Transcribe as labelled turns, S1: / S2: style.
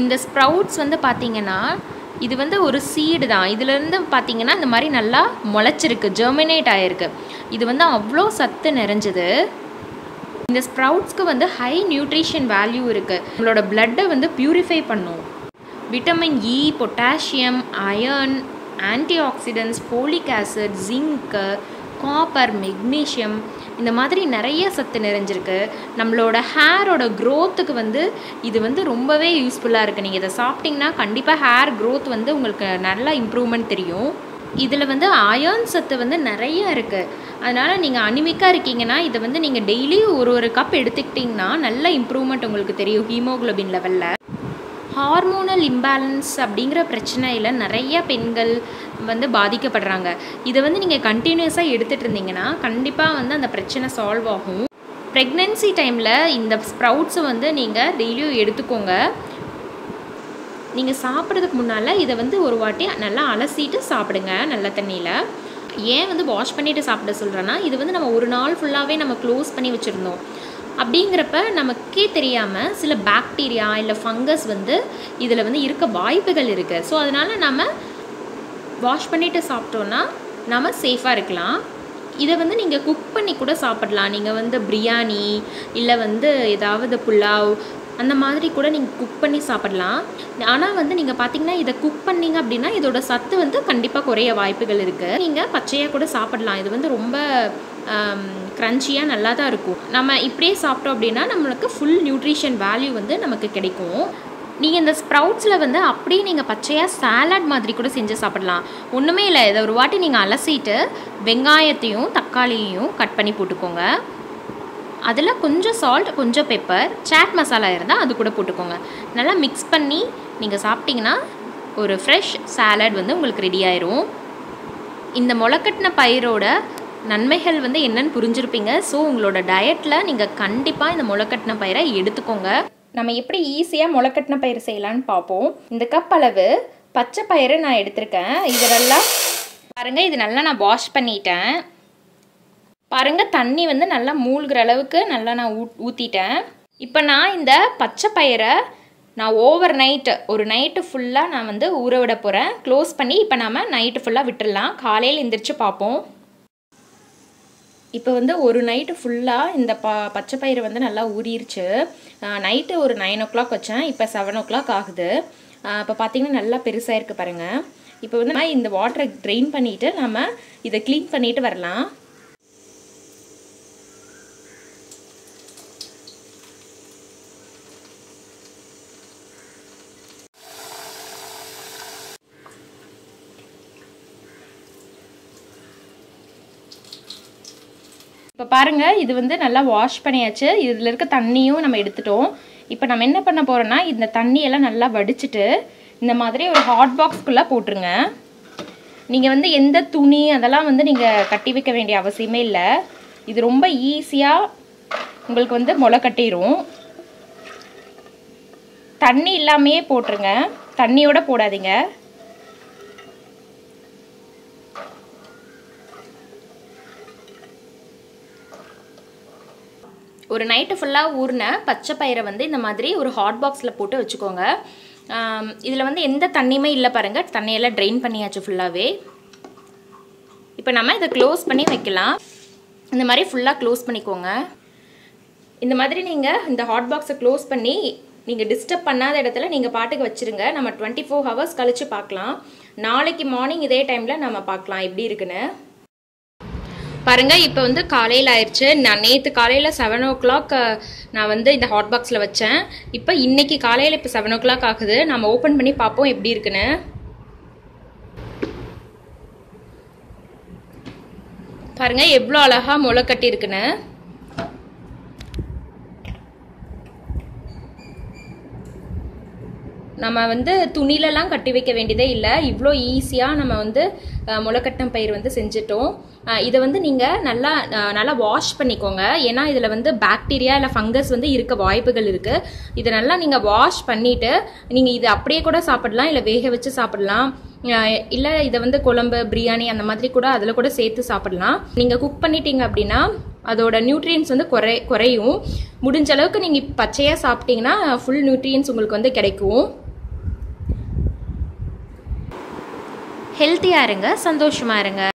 S1: இந்த ஸ்ப்ரவுட்ஸ் வந்து பார்த்திங்கன்னா இது வந்து ஒரு சீடு தான். இதுலேருந்து பார்த்திங்கன்னா இந்த மாதிரி நல்லா முளைச்சிருக்கு ஜெர்மினேட் ஆகிருக்கு இது வந்து அவ்வளோ சத்து நிறைஞ்சது. இந்த ஸ்ப்ரவுட்ஸ்க்கு வந்து ஹை நியூட்ரிஷன் வேல்யூ இருக்குது உங்களோட பிளட்டை வந்து ப்யூரிஃபை பண்ணும். Vitamin E potassium iron antioxidants folic acid zinc copper magnesium இந்த மாதிரி நிறைய சத்து நிறைஞ்சிருக்கு. நம்மளோட ஹேரோட க்ரோத்துக்கு வந்து இது வந்து ரொம்பவே யூஸ்ஃபுல்லாக இருக்குது நீங்கள் இதை சாப்பிட்டிங்கன்னா கண்டிப்பாக ஹேர் க்ரோத் வந்து உங்களுக்கு நல்லா இம்ப்ரூவ்மெண்ட் தெரியும். இதில் வந்து அயர்ன் சத்து வந்து நிறைய இருக்குது அதனால் நீங்கள் அனிமிக்காக இருக்கீங்கன்னா இதை வந்து நீங்கள் டெய்லி ஒரு ஒரு கப் எடுத்துக்கிட்டிங்கன்னா நல்ல இம்ப்ரூவ்மெண்ட் உங்களுக்கு தெரியும் ஹீமோகுளோபின் லெவலில் ஹார்மோனல் இம்பேலன்ஸ் அப்படிங்கிற பிரச்சனையில் நிறைய பெண்கள் வந்து பாதிக்கப்படுறாங்க. இதை வந்து நீங்கள் கண்டினியூஸாக எடுத்துகிட்டு இருந்தீங்கன்னா கண்டிப்பாக வந்து அந்த பிரச்சனை சால்வ் ஆகும். ப்ரெக்னென்சி டைமில் இந்த ஸ்ப்ரவுட்ஸை வந்து நீங்கள் டெய்லியும் எடுத்துக்கோங்க. நீங்கள் சாப்பிட்றதுக்கு முன்னால் இதை வந்து ஒரு வாட்டி நல்லா அலசிட்டு சாப்பிடுங்க நல்ல தண்ணியில். ஏன் வந்து வாஷ் பண்ணிவிட்டு சாப்பிட சொல்கிறேன்னா இது வந்து நம்ம ஒரு நாள் ஃபுல்லாகவே நம்ம க்ளோஸ் பண்ணி வச்சுருந்தோம். அப்படிங்கிறப்ப நமக்கே தெரியாமல் சில பாக்டீரியா இல்லை ஃபங்கஸ் வந்து இதில் வந்து இருக்க வாய்ப்புகள் இருக்குது ஸோ அதனால் நம்ம வாஷ் பண்ணிவிட்டு சாப்பிட்டோன்னா நம்ம சேஃபாக இருக்கலாம். இதை வந்து நீங்கள் குக் பண்ணி கூட சாப்பிடலாம். நீங்கள் வந்து பிரியாணி இல்லை வந்து ஏதாவது புலாவ் அந்த மாதிரி கூட நீங்கள் குக் பண்ணி சாப்பிடலாம். ஆனால் வந்து நீங்கள் பார்த்தீங்கன்னா இதை குக் பண்ணீங்க அப்படின்னா இதோட சத்து வந்து கண்டிப்பாக குறைய வாய்ப்புகள் இருக்குது நீங்கள் பச்சையாக கூட சாப்பிடலாம். இது வந்து ரொம்ப க்ரன்ச்சியாக நல்லா தான் இருக்கும். நம்ம இப்படியே சாப்பிட்டோம் அப்படின்னா நம்மளுக்கு ஃபுல் நியூட்ரிஷன் வேல்யூ வந்து நமக்கு கிடைக்கும். நீங்கள் இந்த ஸ்ப்ரவுட்ஸில் வந்து அப்படியே நீங்கள் பச்சையாக சாலட் மாதிரி கூட செஞ்சு சாப்பிடலாம். ஒன்றுமே இல்லை. இதை ஒரு வாட்டி நீங்கள் அலசிட்டு வெங்காயத்தையும் தக்காளியையும் கட் பண்ணி போட்டுக்கோங்க. அதில் கொஞ்சம் சால்ட் கொஞ்சம் பெப்பர் சாட் மசாலா இருந்தால் அது கூட போட்டுக்கோங்க. நல்லா மிக்ஸ் பண்ணி நீங்கள் சாப்பிட்டிங்கன்னா ஒரு ஃப்ரெஷ் சாலட் வந்து உங்களுக்கு ரெடி ஆயிரும். இந்த முளைக்கட்டின பயிரோட நன்மைகள் வந்து என்னன்னு புரிஞ்சிருப்பீங்க. ஸோ உங்களோட டயட்டில் நீங்கள் கண்டிப்பாக இந்த முளைக்கட்டின பயிரை எடுத்துக்கோங்க. நம்ம எப்படி ஈஸியாக முளைக்கட்டின பயிர் செய்யலான்னு பார்ப்போம். இந்த கப் அளவு பச்சை பயிரை நான் எடுத்திருக்கேன். இதெல்லாம் பாருங்கள் இது நல்லா நான் வாஷ் பண்ணிட்டேன். பாருங்கள் தண்ணி வந்து நல்லா மூழ்கிற அளவுக்கு நல்லா நான் ஊ ஊற்றிட்டேன் இப்போ நான் இந்த பச்சை பயிரை நான் ஓவர் நைட்டு ஒரு நைட்டு ஃபுல்லாக நான் வந்து ஊற விட போகிறேன் க்ளோஸ் பண்ணி இப்போ நம்ம நைட்டு ஃபுல்லாக விட்டுடலாம் காலையில் எந்திரிச்சு பார்ப்போம். இப்போ வந்து ஒரு நைட்டு ஃபுல்லாக இந்த ப பச்சை பயிறு வந்து நல்லா ஊறிடுச்சு நைட்டு ஒரு நைன் ஓ கிளாக் வச்சேன். இப்போ செவன் ஓ கிளாக் ஆகுது இப்போ பார்த்தீங்கன்னா நல்லா பெருசாக இருக்குது பாருங்கள் இப்போ வந்து நான் இந்த வாட்டரை ட்ரெயின் பண்ணிவிட்டு நம்ம இதை க்ளீன் பண்ணிவிட்டு வரலாம். இப்போ பாருங்கள் இது வந்து நல்லா வாஷ் பண்ணியாச்சு. இதில் இருக்க தண்ணியும் நம்ம எடுத்துட்டோம். இப்போ நம்ம என்ன பண்ண போகிறோன்னா இந்த தண்ணியெல்லாம் நல்லா வடிச்சிட்டு இந்த மாதிரி ஒரு ஹாட் பாக்ஸ்க்குள்ளே போட்டுருங்க. நீங்கள் வந்து எந்த துணி அதெல்லாம் வந்து நீங்கள் கட்டி வைக்க வேண்டிய அவசியமே இல்லை. இது ரொம்ப ஈஸியாக உங்களுக்கு வந்து முளை கட்டிடும் தண்ணி இல்லாமையே போட்டுருங்க. தண்ணியோட போடாதீங்க. ஒரு நைட்டு ஃபுல்லாக ஊறின பச்சை பயிரை வந்து இந்த மாதிரி ஒரு ஹாட் பாக்ஸில் போட்டு வச்சுக்கோங்க. இதில் வந்து எந்த தண்ணியுமே இல்லை பாருங்கள் தண்ணியெல்லாம் ட்ரெயின் பண்ணியாச்சு ஃபுல்லாகவே இப்போ நம்ம இதை க்ளோஸ் பண்ணி வைக்கலாம். இந்த மாதிரி ஃபுல்லாக க்ளோஸ் பண்ணிக்கோங்க. இந்த மாதிரி நீங்கள் இந்த ஹாட் பாக்ஸை க்ளோஸ் பண்ணி நீங்கள் டிஸ்டர்ப் பண்ணாத இடத்துல நீங்கள் பாட்டுக்கு வச்சுருங்க. நம்ம டுவெண்ட்டி ஃபோர் ஹவர்ஸ் கழித்து பார்க்கலாம். நாளைக்கு மார்னிங் இதே டைமில் நம்ம பார்க்கலாம் எப்படி இருக்குன்னு. பாருங்க இப்போ வந்து காலையில் ஆயிடுச்சு நான் நேற்று காலையில் செவன் ஓ கிளாக் நான் வந்து இந்த ஹாட் பாக்ஸில் வச்சேன். இப்போ இன்னைக்கு காலையில் இப்போ செவன் ஓ கிளாக் ஆகுது. நம்ம ஓப்பன் பண்ணி பார்ப்போம் எப்படி இருக்குன்னு. பாருங்க எவ்வளோ அழகாக முளை கட்டியிருக்குன்னு. நம்ம வந்து துணிலலாம் கட்டி வைக்க வேண்டியதே இல்லை. இவ்வளோ ஈஸியாக நம்ம வந்து முளைக்கட்டம் பயிர் வந்து செஞ்சிட்டோம். இதை வந்து நீங்கள் நல்லா நல்லா வாஷ் பண்ணிக்கோங்க. ஏன்னா இதில் வந்து பாக்டீரியா இல்லை ஃபங்கஸ் வந்து இருக்க வாய்ப்புகள் இருக்குது இதை நல்லா நீங்கள் வாஷ் பண்ணிவிட்டு நீங்கள் இது அப்படியே கூட சாப்பிடலாம் இல்லை வேக வச்சு சாப்பிடலாம். இல்லை இதை வந்து குழம்பு பிரியாணி அந்த மாதிரி கூட அதில் கூட சேர்த்து சாப்பிடலாம். நீங்கள் குக் பண்ணிட்டீங்க அப்படின்னா அதோட நியூட்ரியன்ஸ் வந்து குறை குறையும். முடிஞ்ச அளவுக்கு நீங்கள் பச்சையாக சாப்பிட்டீங்கன்னா ஃபுல் நியூட்ரியன்ஸ் உங்களுக்கு வந்து கிடைக்கும். ஹெல்த்தியாக இருங்க சந்தோஷமாக இருங்க.